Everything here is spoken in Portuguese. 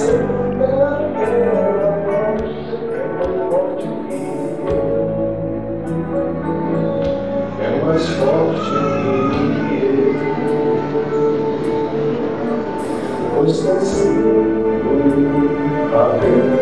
É mais forte que eu, pois assim, nasci, a.